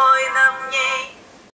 boy the